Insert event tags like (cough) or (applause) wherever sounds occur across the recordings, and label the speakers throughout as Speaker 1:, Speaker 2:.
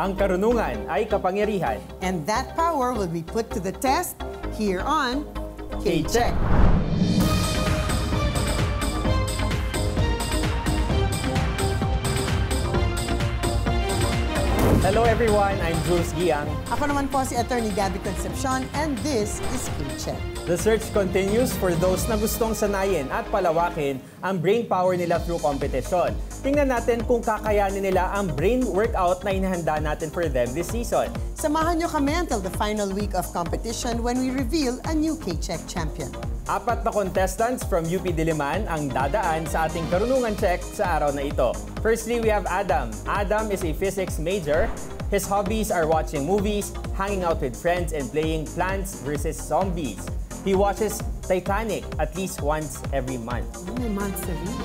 Speaker 1: Ang karunungan ay kapangyarihan.
Speaker 2: And that power will be put to the test here on
Speaker 1: K-Check. Hello everyone, I'm Jules Giang.
Speaker 2: Ako naman po si Attorney Gabby Concepcion and this is K-Check.
Speaker 1: The search continues for those na gustong sanayin at palawakin ang brain power nila through competition. Tingnan natin kung kakayanin nila ang brain workout na inahanda natin for them this season.
Speaker 2: Samahan nyo kami until the final week of competition when we reveal a new K-Check champion.
Speaker 1: Apat na contestants from UP Diliman ang dadaan sa ating karunungan check sa araw na ito. Firstly, we have Adam. Adam is a physics major. His hobbies are watching movies, hanging out with friends, and playing Plants vs. Zombies. He watches Titanic at least once every month.
Speaker 2: Oh, months na rin.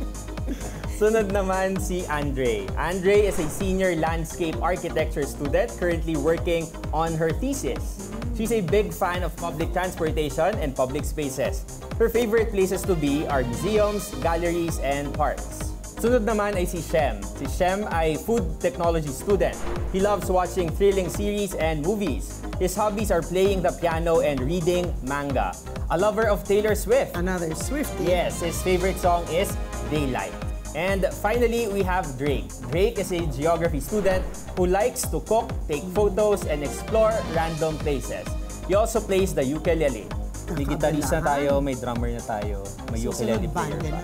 Speaker 2: (laughs)
Speaker 1: Sunod naman si Andre. Andre is a senior landscape architecture student currently working on her thesis. She's a big fan of public transportation and public spaces. Her favorite places to be are museums, galleries, and parks. Sunod naman ay si Shem. Si Shem ay food technology student. He loves watching thrilling series and movies. His hobbies are playing the piano and reading manga. A lover of Taylor Swift.
Speaker 2: Another Swiftie.
Speaker 1: Yes, his favorite song is Daylight. And finally, we have Drake. Drake is a geography student who likes to cook, take photos, and explore random places. He also plays the ukulele. May gitarista na tayo, may drummer na tayo, may ukulele player pa.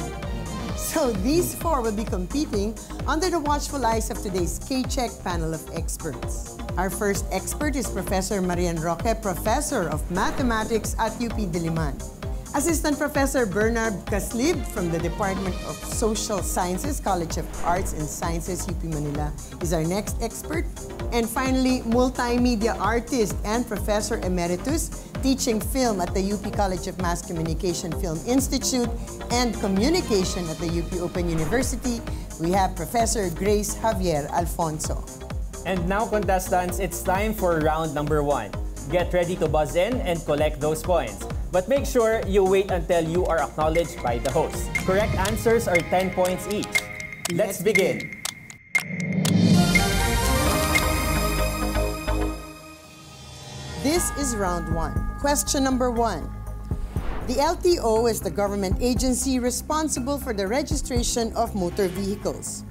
Speaker 2: So these four will be competing under the watchful eyes of today's K-Check panel of experts. Our first expert is Professor Marian Roque, Professor of Mathematics at UP Diliman. Assistant Professor Bernard Caslib from the Department of Social Sciences, College of Arts and Sciences, UP Manila, is our next expert. And finally, multimedia artist and Professor Emeritus teaching film at the UP College of Mass Communication Film Institute and Communication at the UP Open University, we have Professor Grace Javier Alfonso.
Speaker 1: And now, contestants, it's time for round number one. Get ready to buzz in and collect those points. But make sure you wait until you are acknowledged by the host. Correct answers are 10 points each. Let's
Speaker 2: Let's
Speaker 1: begin.
Speaker 2: This is round one. Question number one. The LTO is the government agency responsible for the registration of motor vehicles.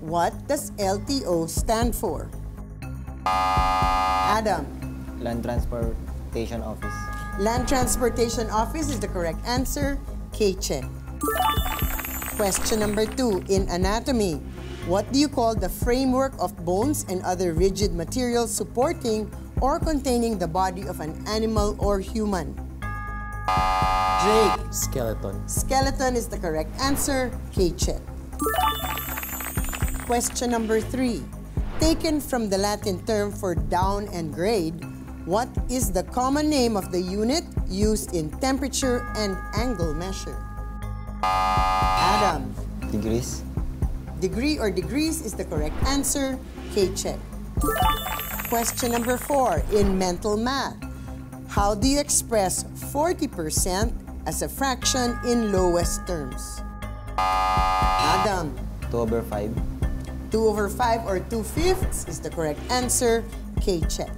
Speaker 2: What does LTO stand for? Uh, Adam.
Speaker 3: Land Transportation Office.
Speaker 2: Land Transportation Office is the correct answer. K-check. Question number two. In anatomy, what do you call the framework of bones and other rigid materials supporting or containing the body of an animal or human? Drake.
Speaker 3: Skeleton.
Speaker 2: Skeleton is the correct answer. K-check. Question number three. Taken from the Latin term for down and grade, what is the common name of the unit used in temperature and angle measure? Adam.
Speaker 3: Degrees.
Speaker 2: Degree or degrees is the correct answer. K-check. Question number four. In mental math, how do you express 40% as a fraction in lowest terms? Adam.
Speaker 3: 2 over 5.
Speaker 2: 2 over 5 or 2 fifths is the correct answer. K-check.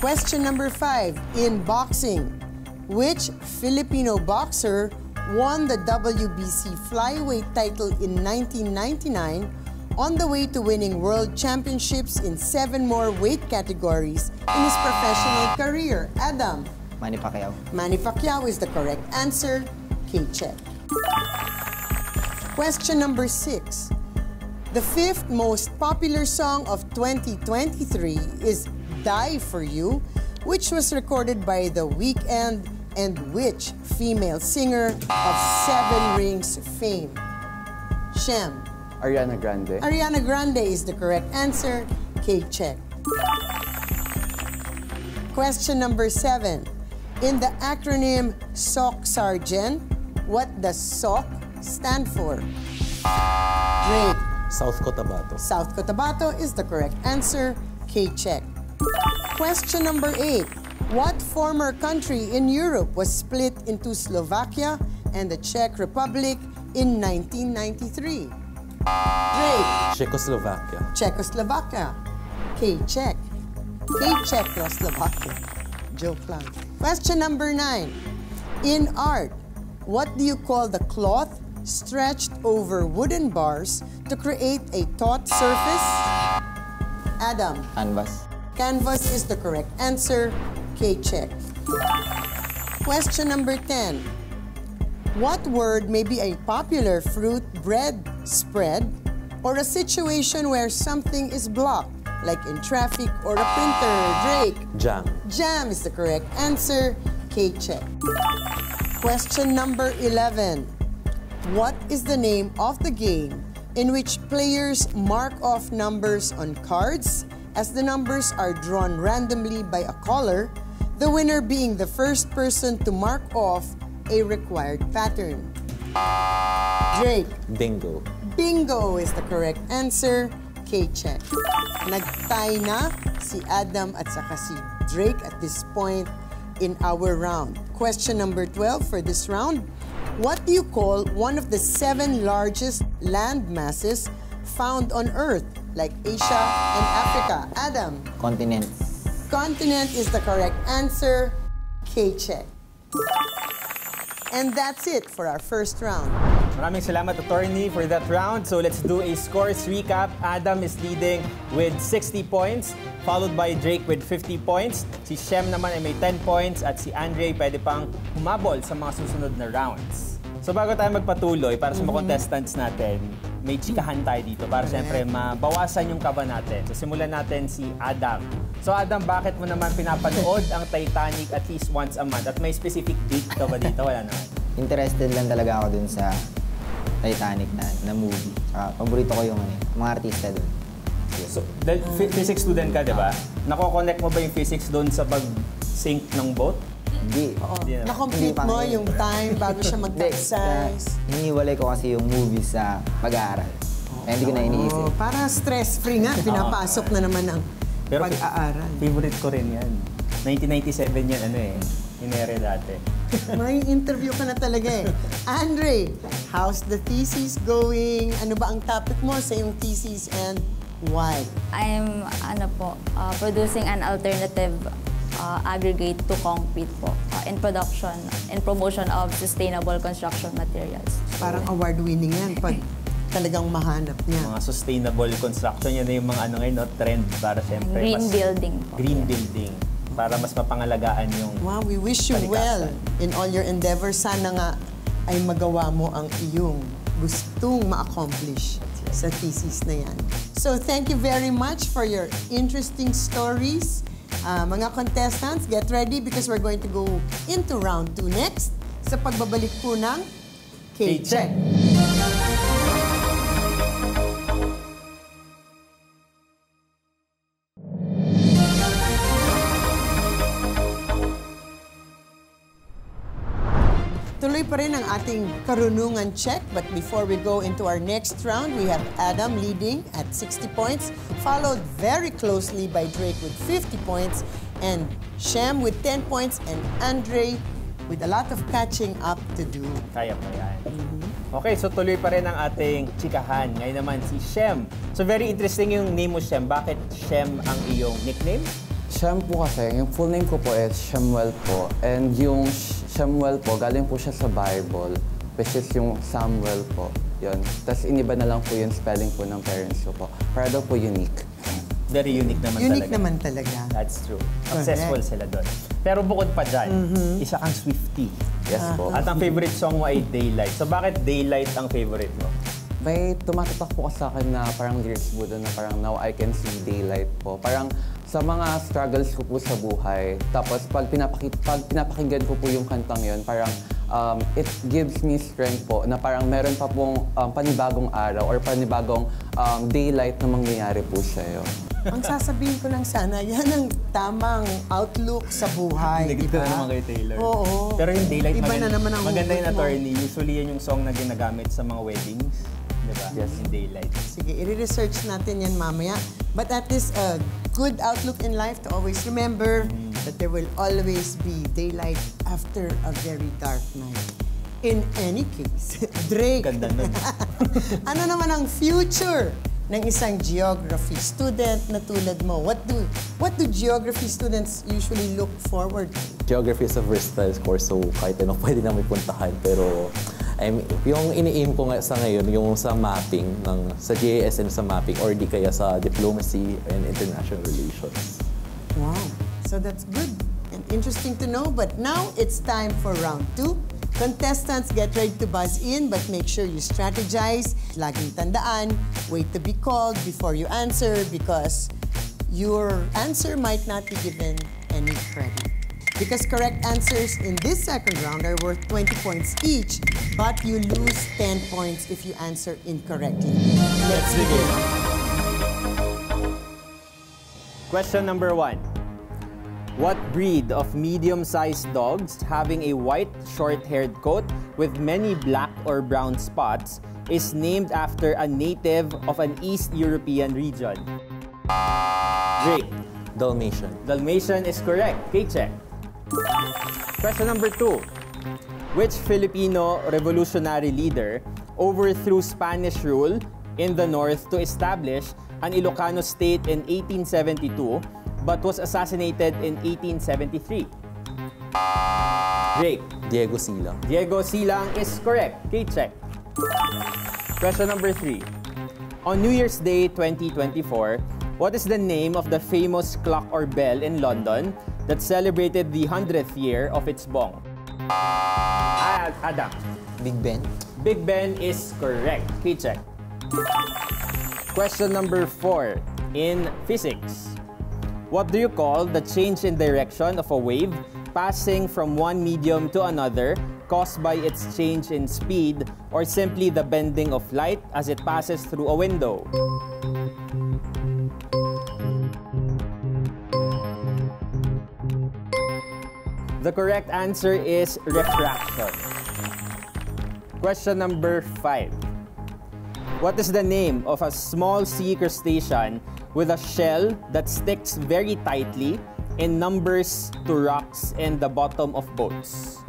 Speaker 2: Question number 5. In boxing, which Filipino boxer won the WBC flyweight title in 1999 on the way to winning world championships in seven more weight categories in his professional career? Adam.
Speaker 3: Manny Pacquiao.
Speaker 2: Manny Pacquiao is the correct answer. K-check. Question number six. The fifth most popular song of 2023 is Die For You, which was recorded by The Weeknd and which female singer of Seven Rings fame? Shem.
Speaker 4: Ariana Grande.
Speaker 2: Ariana Grande is the correct answer. K-check. Question number seven. In the acronym SOCCSKSARGEN, what does SOC stand for? Drake.
Speaker 3: South Cotabato.
Speaker 2: South Cotabato is the correct answer. K-check. Question number eight. What former country in Europe was split into Slovakia and the Czech Republic in 1993? Drake.
Speaker 3: Czechoslovakia.
Speaker 2: Czechoslovakia. K. Czech. K. Czechoslovakia. Joke lang. Question number nine. In art, what do you call the cloth stretched over wooden bars to create a taut surface? Adam.
Speaker 3: Canvas.
Speaker 2: Canvas is the correct answer. K. Check. Question number 10. What word may be a popular fruit bread spread or a situation where something is blocked, like in traffic or a printer? Drake.
Speaker 3: Jam.
Speaker 2: Jam is the correct answer. K. Check. Question number 11. What is the name of the game in which players mark off numbers on cards as the numbers are drawn randomly by a caller, the winner being the first person to mark off a required pattern? Drake.
Speaker 3: Bingo.
Speaker 2: Bingo is the correct answer. K-check. Nagtay na si Adam at saka si Drake at this point in our round. Question number 12 for this round. What do you call one of the seven largest land masses found on Earth, like Asia and Africa? Adam.
Speaker 3: Continents.
Speaker 2: Continent is the correct answer. K-check. And that's it for our first round.
Speaker 1: Maraming salamat, attorney, for that round. So let's do a scores recap. Adam is leading with 60 points, followed by Drake with 50 points. Si Shem naman ay may 10 points at si Andre pwede pang humabol sa mga susunod na rounds. So bago tayo magpatuloy, para sa mga contestants natin, may chikahan tayo dito para siyempre mabawasan yung kaba natin. So simulan natin si Adam. So Adam, bakit mo naman pinapanood ang Titanic at least once a month? At may specific date ka ba dito? Wala naman.
Speaker 3: Interested lang talaga ako dun sa Titanic na, na movie. Tsaka paborito ko yung ano, mga artista dun.
Speaker 1: So, dahil phy- physics student ka, di ba? Nako-connect mo ba yung physics doon sa pag-sink ng boat?
Speaker 3: Hindi.
Speaker 1: Hindi naman.
Speaker 2: Na-complete
Speaker 3: Hindi
Speaker 2: mo yung time bago siya (laughs)
Speaker 3: sa- Hiniwalay ko kasi yung movie sa pag-aaral. Kaya hindi ko na iniisip.
Speaker 2: Para stress-free nga, (laughs) pinapasok na naman ang pag-aaral.
Speaker 1: favorite ko rin yan. 1997 yan, ano eh. Inere dati. (laughs)
Speaker 2: May interview ka na talaga eh. Andre, how's the thesis going? Ano ba ang topic mo sa iyong thesis and why?
Speaker 4: I'm ano po, uh, producing an alternative uh, aggregate to concrete po uh, in production and promotion of sustainable construction materials.
Speaker 2: Parang award-winning yan pag talagang mahanap niya.
Speaker 1: Mga sustainable construction, yan na yung mga ano ngayon, no, trend para siyempre.
Speaker 4: Green
Speaker 1: mas-
Speaker 4: building po.
Speaker 1: Green building. Para mas mapangalagaan yung...
Speaker 2: Wow, we wish you well
Speaker 1: Kalikasan.
Speaker 2: in all your endeavors. Sana nga ay magawa mo ang iyong gustong ma-accomplish sa thesis na yan. So thank you very much for your interesting stories. Ah, mga contestants, get ready because we're going to go into round 2 next sa pagbabalik po ng K-Check. Tuloy pa rin ang ating karunungan check. But before we go into our next round, we have Adam leading at 60 points, followed very closely by Drake with 50 points, and Shem with 10 points, and Andre with a lot of catching up to do.
Speaker 1: Kaya pa yan. Okay, so tuloy pa rin ang ating chikahan. Ngayon naman si Shem. So very interesting yung name mo, Shem. Bakit Shem ang iyong nickname?
Speaker 5: Shem po kasi, yung full name ko po is Shemuel po. And yung Shemuel po, galing po siya sa Bible, which is yung Samuel po. Yun. Tapos iniba na lang po yung spelling po ng parents ko po. Para daw po unique.
Speaker 1: Very unique naman
Speaker 2: Unique
Speaker 1: talaga.
Speaker 2: naman talaga.
Speaker 1: That's true. Successful
Speaker 2: Correct.
Speaker 1: sila doon. Pero bukod pa dyan, isa kang Swiftie.
Speaker 5: Yes po.
Speaker 1: At ang favorite song mo ay Daylight. So bakit Daylight ang favorite mo?
Speaker 5: May tumatatak po sa akin na parang lyrics po doon na parang now I can see daylight po. Parang sa mga struggles ko po sa buhay. Tapos pag, pinapaki, pag pinapakinggan ko po yung kantang yon parang um, it gives me strength po na parang meron pa pong um, panibagong araw or panibagong um, daylight na mangyayari po sa'yo.
Speaker 2: ang sasabihin ko lang sana, yan ang tamang outlook sa buhay.
Speaker 1: Naging
Speaker 2: di ba?
Speaker 1: na naman kay Taylor.
Speaker 2: Oo.
Speaker 1: Pero yung Daylight,
Speaker 2: Iba
Speaker 1: maganda,
Speaker 2: na naman ang
Speaker 1: maganda yung
Speaker 2: mo.
Speaker 1: attorney. Usually yan yung song na ginagamit sa mga weddings. Di ba?
Speaker 5: Yes.
Speaker 1: Yung Daylight.
Speaker 2: Sige, i-research natin yan mamaya. But at this uh, good outlook in life to always remember that there will always be daylight after a very dark night. In any case, (laughs) Drake,
Speaker 1: Ganda nun. (laughs)
Speaker 2: ano naman ang future ng isang geography student na tulad mo? What do what do geography students usually look forward to?
Speaker 6: Geography is a versatile course, so kahit ano pwede namin puntahan. Pero I'm, yung ini-aim ko nga sa ngayon, yung sa mapping, ng, sa and sa mapping, or di kaya sa diplomacy and international relations.
Speaker 2: Wow. So that's good and interesting to know. But now it's time for round two. Contestants, get ready to buzz in, but make sure you strategize. Laging tandaan, wait to be called before you answer because your answer might not be given any credit. Because correct answers in this second round are worth 20 points each, but you lose 10 points if you answer incorrectly. Let's begin.
Speaker 1: Question number one. What breed of medium-sized dogs having a white short-haired coat with many black or brown spots is named after a native of an East European region? Drake.
Speaker 6: Dalmatian.
Speaker 1: Dalmatian is correct. K-check. Question number two. Which Filipino revolutionary leader overthrew Spanish rule in the north to establish an Ilocano state in 1872 but was assassinated in 1873? Drake.
Speaker 6: Diego Silang.
Speaker 1: Diego Silang is correct. K-check. Question number three. On New Year's Day 2024, what is the name of the famous clock or bell in London that celebrated the 100th year of its bong? Ah, Adam.
Speaker 3: Big Ben.
Speaker 1: Big Ben is correct. K-check. Question number four. In physics, what do you call the change in direction of a wave passing from one medium to another caused by its change in speed or simply the bending of light as it passes through a window? The correct answer is refraction. Question number five. What is the name of a small sea crustacean with a shell that sticks very tightly in numbers to rocks in the bottom of boats?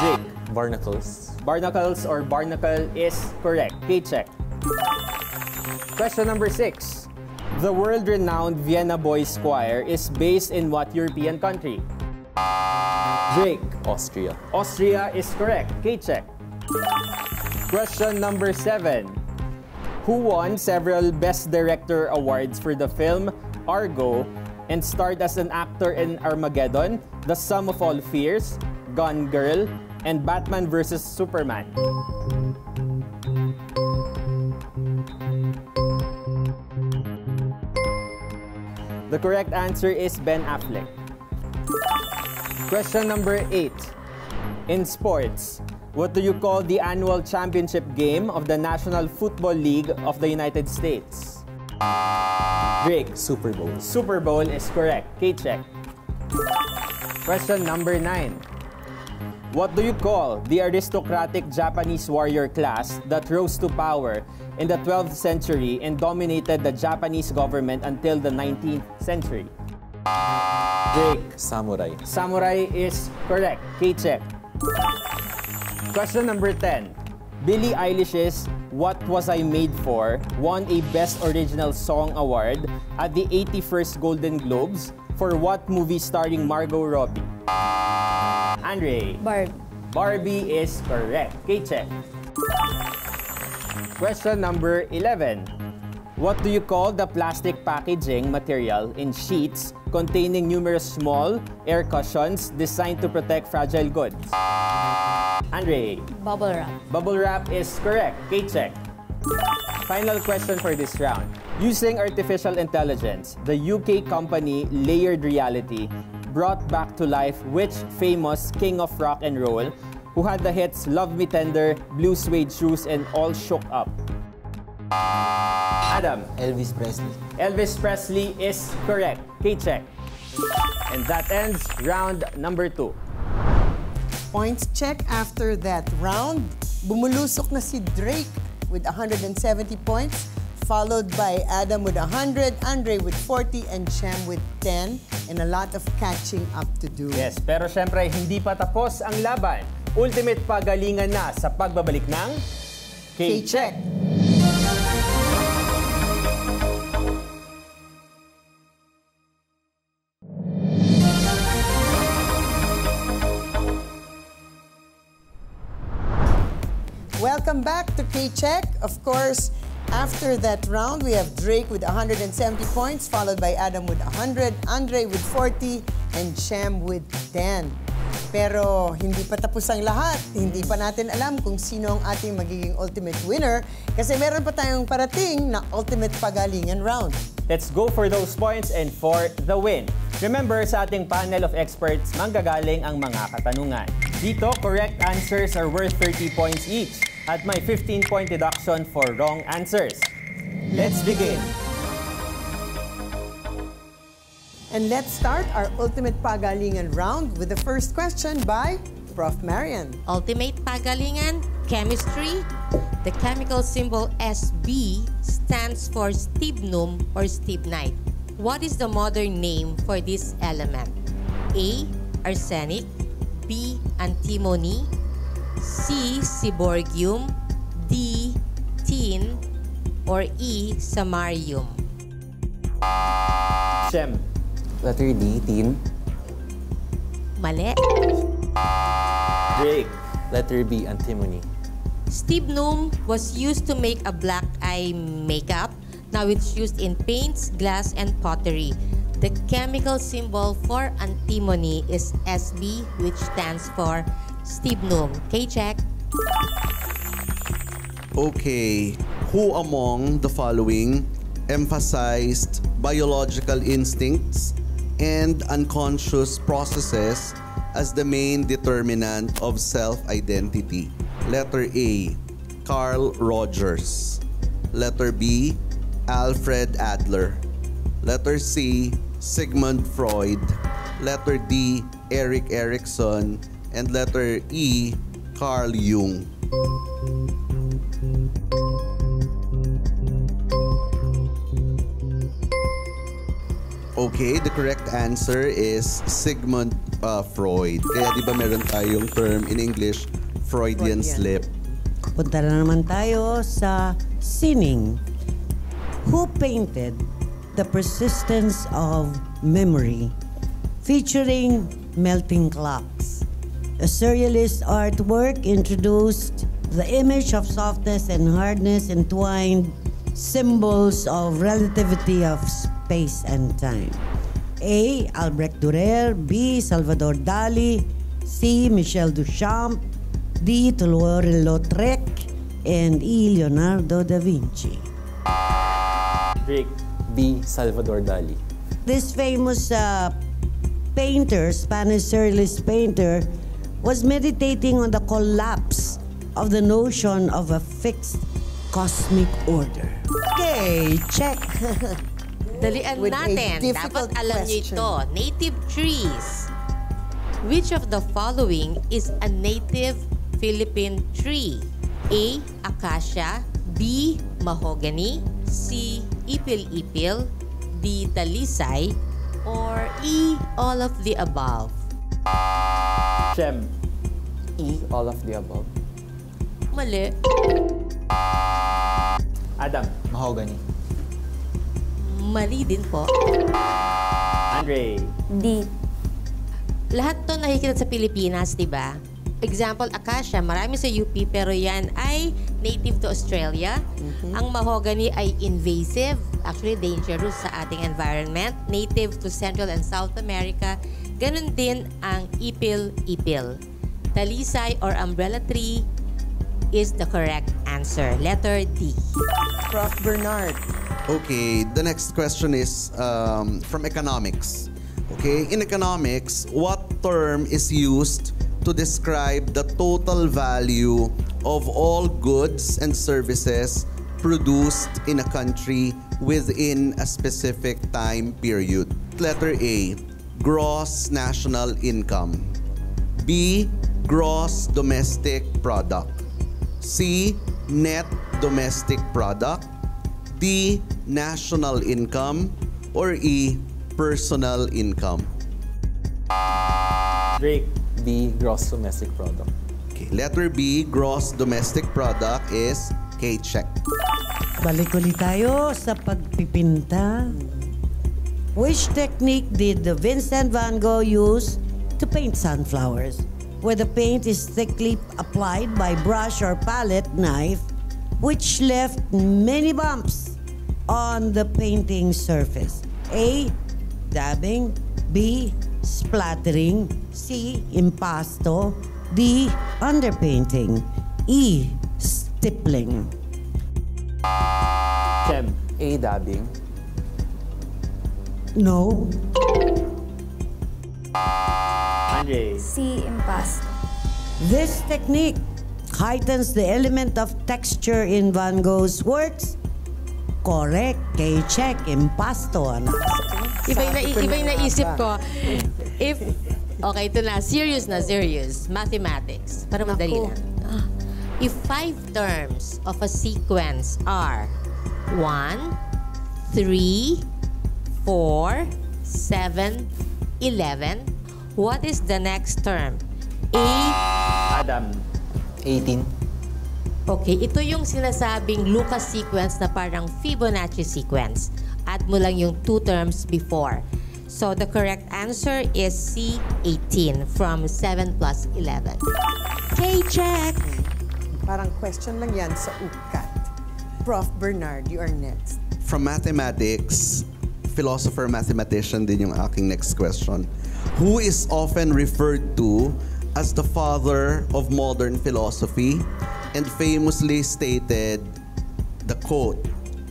Speaker 1: Drake.
Speaker 6: Barnacles.
Speaker 1: Barnacles or barnacle is correct. K-check. Question number six. The world-renowned Vienna Boys Choir is based in what European country? Drake.
Speaker 6: Austria.
Speaker 1: Austria is correct. K-check. Question number seven. Who won several Best Director awards for the film Argo and starred as an actor in Armageddon, The Sum of All Fears, Gone Girl, and Batman vs. Superman? The correct answer is Ben Affleck. Question number eight. In sports, what do you call the annual championship game of the National Football League of the United States? Drake.
Speaker 6: Super Bowl.
Speaker 1: Super Bowl is correct. K-check. Question number nine. What do you call the aristocratic Japanese warrior class that rose to power in the 12th century and dominated the Japanese government until the 19th century? Drake.
Speaker 6: Samurai.
Speaker 1: Samurai is correct. K-check. Question number 10. Billie Eilish's What Was I Made For won a Best Original Song Award at the 81st Golden Globes for what movie starring Margot Robbie? Andre.
Speaker 4: Barb.
Speaker 1: Barbie is correct. K-check. Question number 11. What do you call the plastic packaging material in sheets containing numerous small air cushions designed to protect fragile goods? Andre.
Speaker 4: Bubble wrap.
Speaker 1: Bubble wrap is correct. K-check. Final question for this round. Using artificial intelligence, the UK company Layered Reality brought back to life which famous king of rock and roll who had the hits Love Me Tender, Blue Suede Shoes, and All Shook Up? Adam.
Speaker 3: Elvis Presley.
Speaker 1: Elvis Presley is correct. K-check. And that ends round number two.
Speaker 2: Points check after that round. Bumulusok na si Drake with 170 points, followed by Adam with 100, Andre with 40, and Shem with 10, and a lot of catching up to do.
Speaker 1: Yes, pero syempre hindi pa tapos ang laban. ultimate pagalingan na sa pagbabalik ng K-Check.
Speaker 2: Welcome back to K-Check. Of course, after that round, we have Drake with 170 points, followed by Adam with 100, Andre with 40, and Shem with 10. Pero hindi pa tapos ang lahat. Hindi pa natin alam kung sino ang ating magiging ultimate winner kasi meron pa tayong parating na ultimate pagalingan round.
Speaker 1: Let's go for those points and for the win. Remember, sa ating panel of experts, manggagaling ang mga katanungan. Dito, correct answers are worth 30 points each at my 15-point deduction for wrong answers. Let's begin.
Speaker 2: And let's start our ultimate pagalingan round with the first question by Prof. Marian.
Speaker 7: Ultimate Pagalingan, Chemistry. The chemical symbol SB stands for stibium or stibnite. What is the modern name for this element? A. Arsenic B. Antimony C. Seaborgium D. Tin or E. Samarium
Speaker 1: Shem.
Speaker 5: Letter D, tin.
Speaker 7: Mali.
Speaker 1: Drake.
Speaker 6: Letter B, antimony.
Speaker 7: Stibium was used to make a black eye makeup. Now it's used in paints, glass, and pottery. The chemical symbol for antimony is SB, which stands for stibium. K-check.
Speaker 8: Okay, who among the following emphasized biological instincts and unconscious processes as the main determinant of self-identity? Letter A, Carl Rogers. Letter B, Alfred Adler. Letter C, Sigmund Freud. Letter D, Erik Erikson. And letter E, Carl Jung. Okay, the correct answer is Sigmund uh, Freud. Kaya di ba meron tayong term in English, Freudian
Speaker 2: Freudian.
Speaker 8: slip.
Speaker 9: Punta na naman tayo sa sining. Who painted The Persistence of Memory featuring melting clocks? A surrealist artwork introduced the image of softness and hardness entwined symbols of relativity of space and time. A. Albrecht Dürer B. Salvador Dali C. Michel Duchamp D. Toulouse-Lautrec and E. Leonardo da Vinci.
Speaker 6: B, Salvador Dali.
Speaker 9: This famous uh, painter, Spanish surrealist painter, was meditating on the collapse of the notion of a fixed cosmic order. Okay, check.
Speaker 7: Dalian
Speaker 2: With a
Speaker 7: natin.
Speaker 2: difficult
Speaker 7: Dapat alam niyo ito. Native trees. Which of the following is a native Philippine tree? A. Acacia B. Mahogany C. Ipil-ipil D. Talisay or E. All of the above?
Speaker 1: Shem.
Speaker 5: E, all of the above.
Speaker 7: Mali.
Speaker 1: Adam.
Speaker 3: Mahogany.
Speaker 7: Mali din po.
Speaker 1: Andre.
Speaker 4: D.
Speaker 7: Lahat to nakikita sa Pilipinas, di ba? Example, acacia, marami sa UP pero yan ay native to Australia. Ang mahogany ay invasive, actually dangerous sa ating environment. Native to Central and South America. Ganon din ang ipil-ipil. Talisay or umbrella tree is the correct answer. Letter D.
Speaker 2: Prof. Bernard.
Speaker 8: Okay, the next question is um, from economics. Okay, in economics, what term is used to describe the total value of all goods and services produced in a country within a specific time period? Letter A, gross national income. B, gross domestic product. C, net domestic product. D, national income. Or E, personal income.
Speaker 1: Drake.
Speaker 6: B, gross domestic product.
Speaker 8: Okay. Letter B, gross domestic product is K-check.
Speaker 9: Balik ulit tayo sa pagpipinta. Which technique did the Vincent van Gogh use to paint sunflowers? Where the paint is thickly applied by brush or palette knife, which left many bumps on the painting surface. A. Dabbing. B. Splattering. C. Impasto. D. Underpainting. E. Stippling.
Speaker 1: Shem.
Speaker 5: A, dabbing.
Speaker 9: No.
Speaker 1: Andre.
Speaker 4: C. Impasto.
Speaker 9: This technique heightens the element of texture in Van Gogh's works. Correct. K-check. Impasto. Ano?
Speaker 7: Iba yung, nai- iba yung naisip ko. If, okay, ito na. Serious na, serious. Mathematics. Para madali lang. Ah. If five terms of a sequence are 1, 3, 4, 7, 11, what is the next term? A,
Speaker 1: Adam.
Speaker 5: 18.
Speaker 7: Okay, ito yung sinasabing Lucas sequence na parang Fibonacci sequence. Add mo lang yung two terms before. So the correct answer is C, 18 from 7 plus 11. Okay, check!
Speaker 2: Parang question lang yan sa UCAT. Prof. Bernard, you are next.
Speaker 8: From mathematics, philosopher mathematician din yung aking next question. Who is often referred to as the father of modern philosophy and famously stated the quote,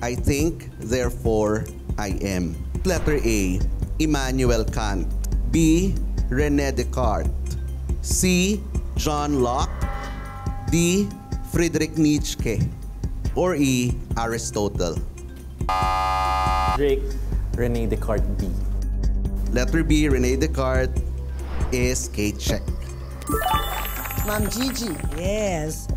Speaker 8: I think, therefore I am. Letter A, Immanuel Kant. B, René Descartes. C, John Locke. D, Friedrich Nietzsche. Or E, Aristotle.
Speaker 1: Drake.
Speaker 6: Rene Descartes B.
Speaker 8: Letter B, Rene Descartes is K-check.
Speaker 2: Ma'am Gigi.
Speaker 9: Yes.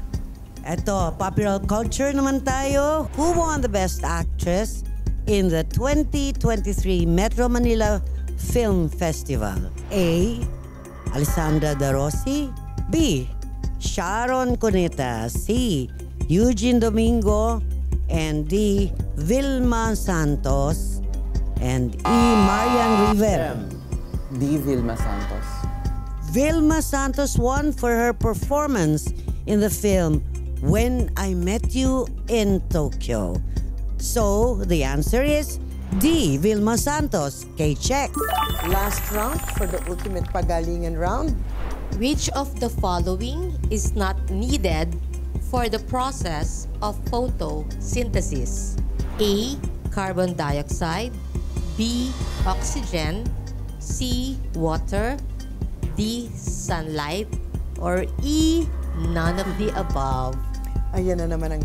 Speaker 9: Eto, popular culture naman tayo. Who won the Best Actress in the 2023 Metro Manila Film Festival? A. Alessandra De Rossi. B. Sharon Cuneta. C. Eugene Domingo. And D. Vilma Santos. And E. Marian Rivera.
Speaker 5: D, Vilma Santos.
Speaker 9: Vilma Santos won for her performance in the film When I Met You in Tokyo. So the answer is D. Vilma Santos. K-check.
Speaker 2: Last round for the ultimate pagalingan round.
Speaker 7: Which of the following is not needed for the process of photosynthesis? A. Carbon dioxide. B. Oxygen. C. Water. D. Sunlight. Or E. None of the above.
Speaker 2: Ayan na naman ang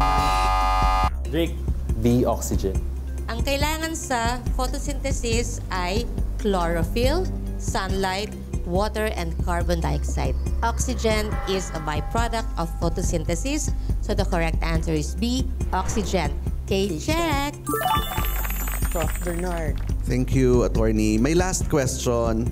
Speaker 1: Drake.
Speaker 6: B, oxygen.
Speaker 7: Ang kailangan sa photosynthesis ay chlorophyll, sunlight, water, and carbon dioxide. Oxygen is a byproduct of photosynthesis, so the correct answer is B, oxygen. Okay, check.
Speaker 2: Prof. Bernard.
Speaker 8: Thank you, attorney. My last question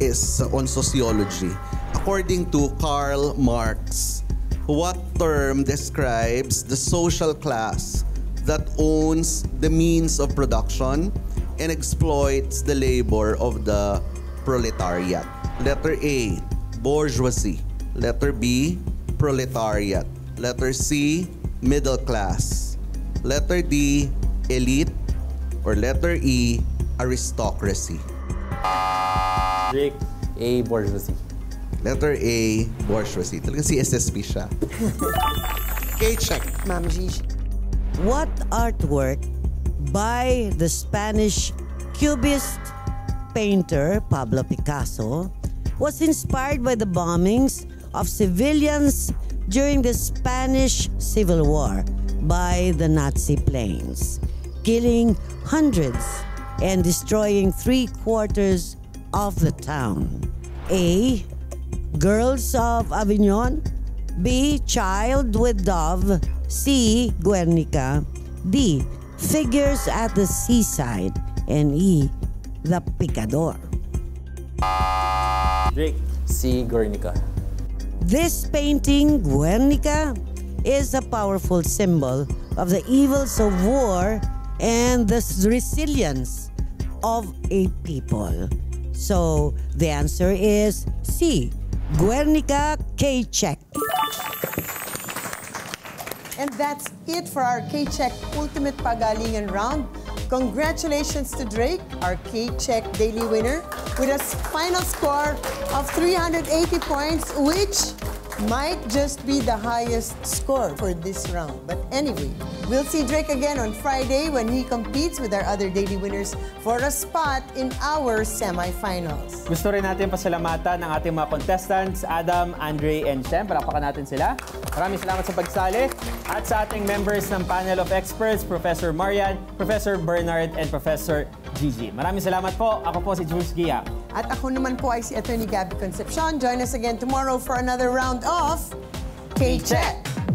Speaker 8: is on sociology. According to Karl Marx, what term describes the social class that owns the means of production and exploits the labor of the proletariat? Letter A, bourgeoisie. Letter B, proletariat. Letter C, middle class. Letter D, elite. Or letter E, aristocracy.
Speaker 1: Drake.
Speaker 6: A, bourgeoisie.
Speaker 8: Letter A, bourgeoisie. Talaga si SSP siya. (laughs) Okay, check.
Speaker 2: Ma'am Gigi.
Speaker 9: What artwork by the Spanish Cubist painter Pablo Picasso was inspired by the bombings of civilians during the Spanish Civil War by the Nazi planes, killing hundreds and destroying three quarters of the town? A. Girls of Avignon. B. Child with Dove. C. Guernica. D. Figures at the seaside. And E. The Picador.
Speaker 1: Drake.
Speaker 6: C, Guernica.
Speaker 9: This painting, Guernica, is a powerful symbol of the evils of war and the resilience of a people. So the answer is C. Guernica K-check.
Speaker 2: And that's it for our K-Check Ultimate Pagalingan round. Congratulations to Drake, our K-Check daily winner, with a final score of 380 points, which might just be the highest score for this round. But anyway, we'll see Drake again on Friday when he competes with our other daily winners for a spot in our semifinals.
Speaker 1: Gusto rin natin pasalamatan ng ating mga contestants, Adam, Andre, and Shem. Palakpakan natin sila. Maraming salamat sa pagsali. At sa ating members ng panel of experts, Professor Marian, Professor Bernard, and Professor Gigi. Maraming salamat po. Ako po si Jules Gia.
Speaker 2: At ako naman po ay si Attorney Gabby Concepcion. Join us again tomorrow for another round of K-Check.